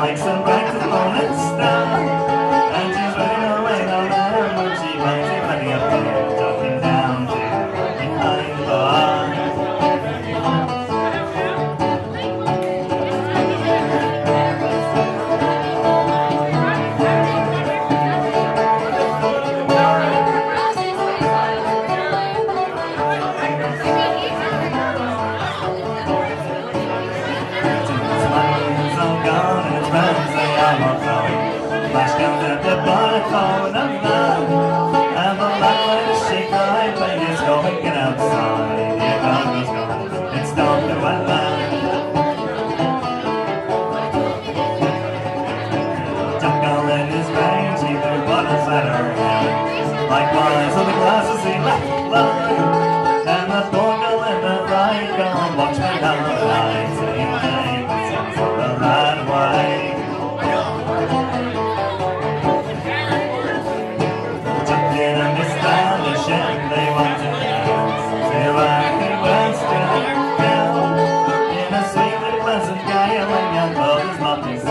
like some bags of donuts. I'm on flowing Flash down at the bottom falling of mine I'm alive to shake my plane is going Get outside, the economy's gone, It's dark to my mind Dunkel in his range, he threw bottles at her head Like wines on the glasses he left, left love is nothing.